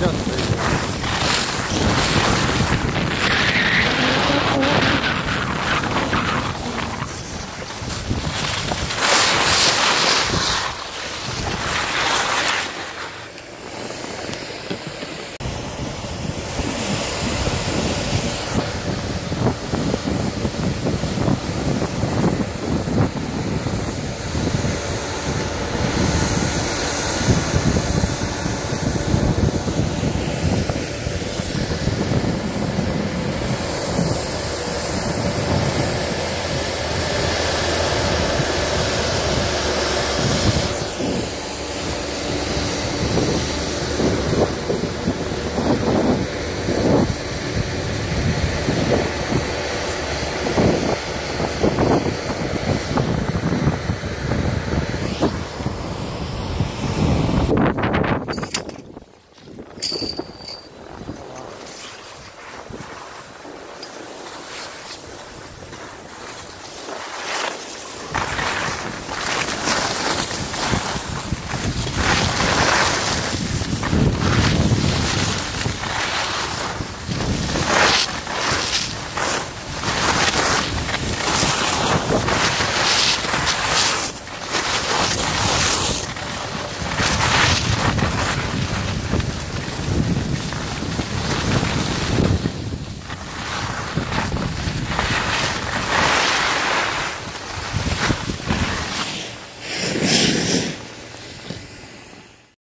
shut